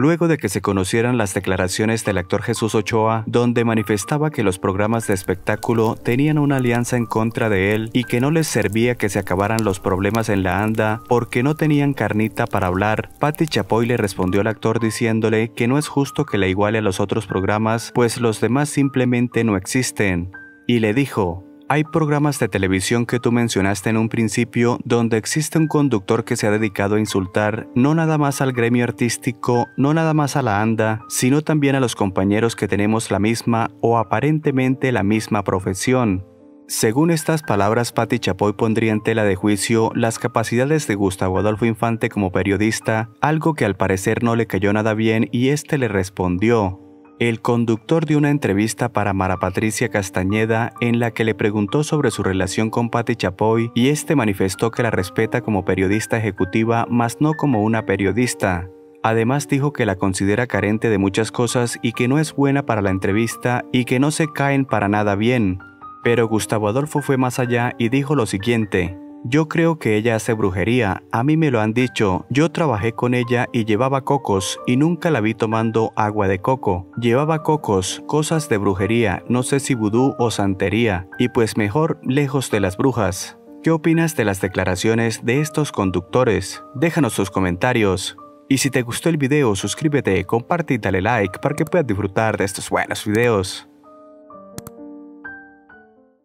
Luego de que se conocieran las declaraciones del actor Jesús Ochoa, donde manifestaba que los programas de espectáculo tenían una alianza en contra de él y que no les servía que se acabaran los problemas en la anda porque no tenían carnita para hablar, Patti Chapoy le respondió al actor diciéndole que no es justo que le iguale a los otros programas, pues los demás simplemente no existen. Y le dijo, hay programas de televisión que tú mencionaste en un principio donde existe un conductor que se ha dedicado a insultar no nada más al gremio artístico, no nada más a la ANDA, sino también a los compañeros que tenemos la misma o aparentemente la misma profesión. Según estas palabras, Patti Chapoy pondría en tela de juicio las capacidades de Gustavo Adolfo Infante como periodista, algo que al parecer no le cayó nada bien y este le respondió, el conductor dio una entrevista para Mara Patricia Castañeda en la que le preguntó sobre su relación con Patti Chapoy y este manifestó que la respeta como periodista ejecutiva, mas no como una periodista. Además dijo que la considera carente de muchas cosas y que no es buena para la entrevista y que no se caen para nada bien. Pero Gustavo Adolfo fue más allá y dijo lo siguiente, yo creo que ella hace brujería, a mí me lo han dicho, yo trabajé con ella y llevaba cocos y nunca la vi tomando agua de coco. Llevaba cocos, cosas de brujería, no sé si vudú o santería, y pues mejor lejos de las brujas. ¿Qué opinas de las declaraciones de estos conductores? Déjanos tus comentarios. Y si te gustó el video, suscríbete, comparte y dale like para que puedas disfrutar de estos buenos videos.